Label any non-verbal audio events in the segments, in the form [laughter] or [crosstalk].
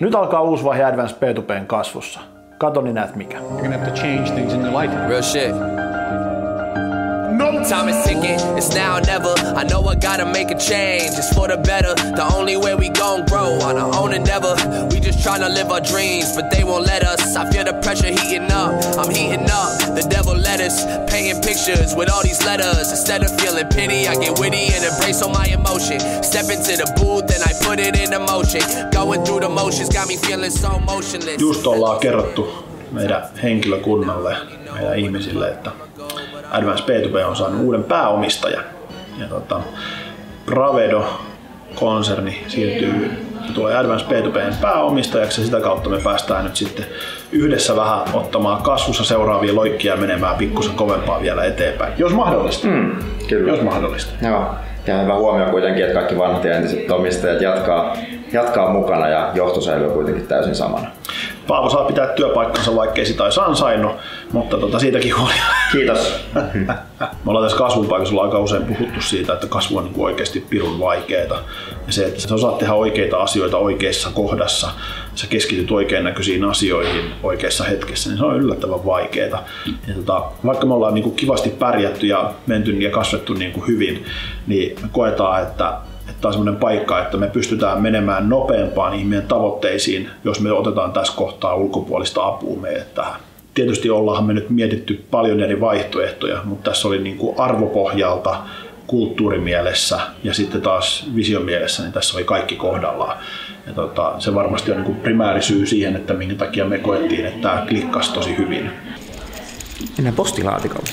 Nyt alkaa uusi vaihe Advanced P2Pn kasvussa. Kato, niin näet mikä. You're gonna have to change things in your life. Real shit. Time is ticking, it's now or never. I know I gotta make a change, it's for the better. The only way we gon' grow on our own endeavor. We just tryna live our dreams, but they won't let us. I feel the pressure heating up, I'm heating up. The devil let us, painting pictures with all these letters. Instead of feeling pity, I get witty and embrace all my emotion. Step into the booth and I put it into motion. Going through the motions got me feeling so motionless. Just ollaan kerrottu meidän henkilökunnalle, meidän ihmisille, että Advance P2P on saanut uuden pääomistajan. Ja tota, Bravedo-konserni siirtyy tulee Advance P2Pn pääomistajaksi ja sitä kautta me päästään nyt sitten yhdessä vähän ottamaan kasvussa seuraavia loikkia menemään pikkusen kovempaa vielä eteenpäin, jos mahdollista. Mm, kyllä. Jos mahdollista. Joo. Ja hyvä huomio kuitenkin, että kaikki vanhat ja entiset omistajat jatkaa, jatkaa mukana ja johto säilyy kuitenkin täysin samana. Paavo saa pitää työpaikkansa, vaikkei sitä olisi ansainnut, mutta tota, siitäkin huolimatta. Kiitos. Me ollaan tässä kasvun paikassa aika usein puhuttu siitä, että kasvu on niin oikeasti pirun vaikeaa. Ja se, että sä osaat tehdä oikeita asioita oikeassa kohdassa, sä keskityt oikein näköisiin asioihin oikeassa hetkessä, niin se on yllättävän vaikeaa. Ja tota, vaikka me ollaan niin kuin kivasti pärjätty ja menty ja kasvettu niin kuin hyvin, niin me koetaan, että että on sellainen paikka, että me pystytään menemään nopeampaan ihmien tavoitteisiin, jos me otetaan tässä kohtaa ulkopuolista apua meille tähän. Tietysti ollaan me nyt mietitty paljon eri vaihtoehtoja, mutta tässä oli niin kuin arvopohjalta, kulttuurimielessä ja sitten taas visiomielessä, niin tässä oli kaikki kohdallaan. Ja tota, se varmasti on niin kuin primääri syy siihen, että minkä takia me koettiin, että tämä klikkasi tosi hyvin. Mennään postilaatikolle.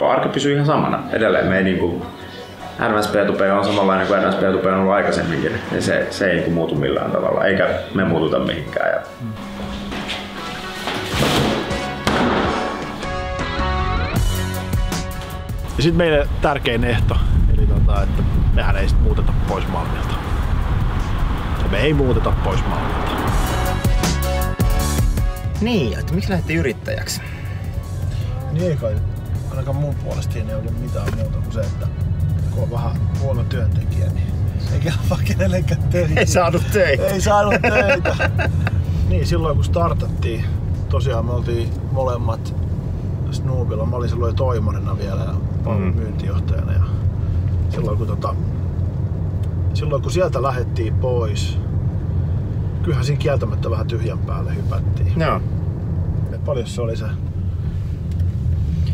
Arka pysyy ihan samana. Edelleen me ei niin kuin P2P on samanlainen kuin P2P on ollut aikaisemminkin. Ja se, se ei niin kuin muutu millään tavalla, eikä me muututa mihinkään. Ja sitten meille tärkein ehto, eli tota, että mehän ei sit muuteta pois Malmilta. Ja me ei muuteta pois Malmilta. Niin, että miksi lähdette yrittäjäksi? Niin ei kai ainakaan mun puolesta ei ole mitään muuta kuin se, että kun on vähän huono työntekijä, niin ei kelpaa kenellekään töitä. Ei saanut töitä. Ei saanut töitä. [laughs] niin, silloin kun startattiin, tosiaan me oltiin molemmat Snoopilla. Mä olin silloin toimarina vielä mm. myyntijohtajana. Ja silloin, kun tota, silloin kun sieltä lähdettiin pois, kyllähän siinä kieltämättä vähän tyhjän päälle hypättiin. Joo. Et paljon se oli se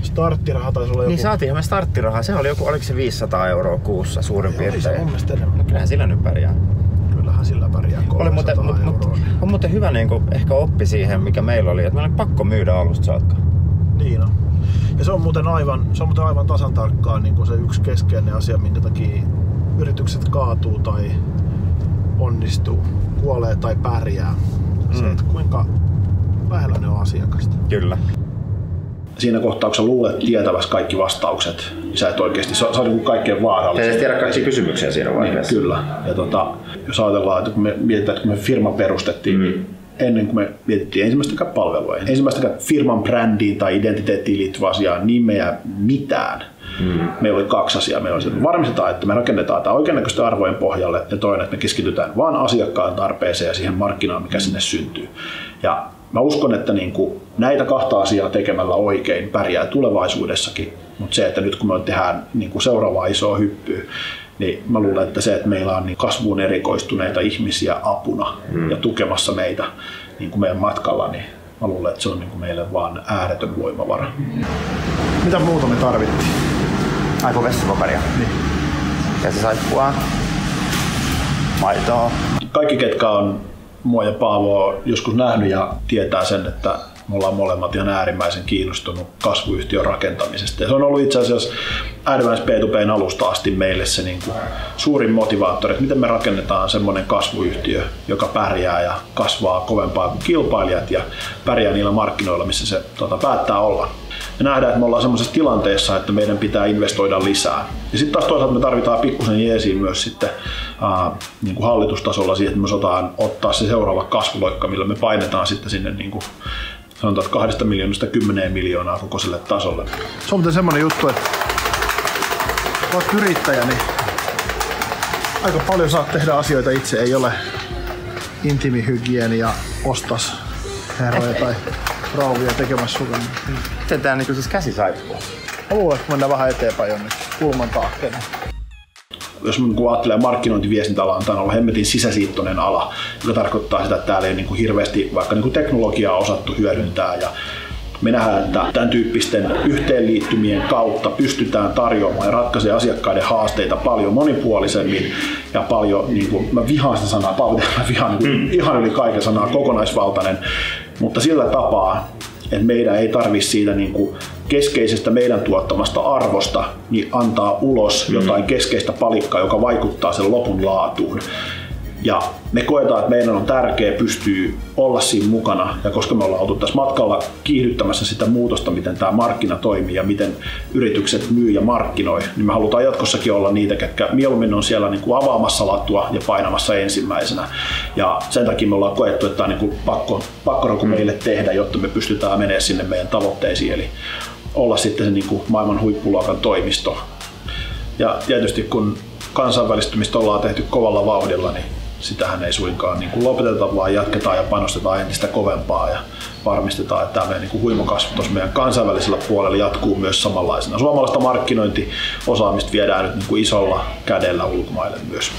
starttiraha taisi olla joku... Niin saatiin me starttirahaa. Se oli joku, oliko se 500 euroa kuussa suurin Oli piirtein? se mun mielestä enemmän. No kyllähän sillä nyt pärjää. Kyllähän sillä pärjää 300 Oli muuten, mut, euroa. mut, on muuten hyvä niin kuin, ehkä oppi siihen, mikä meillä oli, että meillä oli pakko myydä alusta saakka. Niin on. Ja se on muuten aivan, se on muuten aivan tasan tarkkaan niin kuin se yksi keskeinen asia, minkä takia yritykset kaatuu tai onnistuu, kuolee tai pärjää. Se, Mm. että kuinka lähellä ne on asiakasta. Kyllä. Siinä kohtaa, kun sä luulet tietäväs kaikki vastaukset, niin sä et oikeasti, se on, se on niin kuin kaikkein Te vaarallisin. edes tiedä kaikki kysymyksiä siinä Niin, vaiheessa. kyllä. Ja tota, jos ajatellaan, että kun me mietitään, että kun me firma perustettiin, mm. niin ennen kuin me mietittiin ensimmäistäkään palvelua, ensimmäistäkään firman brändiin tai identiteettiin liittyvää asiaa, nimeä mitään. Mm. Meillä oli kaksi asiaa. Meillä oli se, että me varmistetaan, että me rakennetaan tämä oikeannäköisten arvojen pohjalle ja toinen, että me keskitytään vain asiakkaan tarpeeseen ja siihen markkinaan, mikä sinne syntyy. Ja mä uskon, että niin kuin näitä kahta asiaa tekemällä oikein pärjää tulevaisuudessakin, mutta se, että nyt kun me tehdään niin kuin seuraavaa isoa hyppyä, niin mä luulen, että se, että meillä on niin kasvuun erikoistuneita ihmisiä apuna mm. ja tukemassa meitä niin kuin meidän matkalla, niin mä luulen, että se on niin kuin meille vaan ääretön voimavara. Mitä muuta me tarvittiin? Aiku vessapaperia. Niin. Ja se saippua. Maitoa. Kaikki, ketkä on mua ja Paavoa joskus nähnyt ja tietää sen, että me ollaan molemmat ihan äärimmäisen kiinnostunut kasvuyhtiön rakentamisesta. Ja se on ollut itse asiassa Advance P2Pn alusta asti meille se niin kuin suurin motivaattori, että miten me rakennetaan semmoinen kasvuyhtiö, joka pärjää ja kasvaa kovempaa kuin kilpailijat ja pärjää niillä markkinoilla, missä se tota, päättää olla. Me nähdään, että me ollaan semmoisessa tilanteessa, että meidän pitää investoida lisää. Ja sitten taas toisaalta me tarvitaan pikkusen jeesiä myös sitten ää, niin kuin hallitustasolla siihen, että me osataan ottaa se seuraava kasvuloikka, millä me painetaan sitten sinne niin kuin sanotaan, kahdesta miljoonasta kymmeneen miljoonaa kokoiselle tasolle. Se on muuten semmoinen juttu, että kun olet yrittäjä, niin aika paljon saat tehdä asioita itse. Ei ole, intimihygienia ostas herroja tai rouvia tekemässä sukan. Miten tää niinku siis käsi saippuu? Mä luulen, että mennään vähän eteenpäin jonnekin kulman taakse. Jos mä niin ajattelee markkinointiviestintäala on olla hemmetin sisäsiittoinen ala, joka tarkoittaa sitä, että täällä ei niin kuin hirveästi vaikka niin kuin teknologiaa osattu hyödyntää. Ja me nähdään, että tämän tyyppisten yhteenliittymien kautta pystytään tarjoamaan ja ratkaisemaan asiakkaiden haasteita paljon monipuolisemmin ja paljon, niin kuin, mä vihaan sitä sanaa, paljon, mä vihaan niin kuin, ihan yli kaiken sanaa, kokonaisvaltainen, mutta sillä tapaa, että meidän ei tarvi siitä niin kuin keskeisestä meidän tuottamasta arvosta niin antaa ulos jotain keskeistä palikkaa, joka vaikuttaa sen lopun laatuun. Ja me koetaan, että meidän on tärkeää pystyä olla siinä mukana. Ja koska me ollaan oltu tässä matkalla kiihdyttämässä sitä muutosta, miten tämä markkina toimii ja miten yritykset myy ja markkinoi, niin me halutaan jatkossakin olla niitä, ketkä mieluummin on siellä niin kuin avaamassa latua ja painamassa ensimmäisenä. Ja sen takia me ollaan koettu, että tämä on niin kuin pakko, pakko meille tehdä, jotta me pystytään menemään sinne meidän tavoitteisiin. Eli olla sitten se niin kuin maailman huippuluokan toimisto. Ja tietysti kun kansainvälistymistä ollaan tehty kovalla vauhdilla, niin sitähän ei suinkaan niin kuin lopeteta, vaan jatketaan ja panostetaan entistä kovempaa ja varmistetaan, että tämä meidän niin kuin tuossa meidän kansainvälisellä puolella jatkuu myös samanlaisena. Suomalaista markkinointiosaamista viedään nyt niin kuin isolla kädellä ulkomaille myös.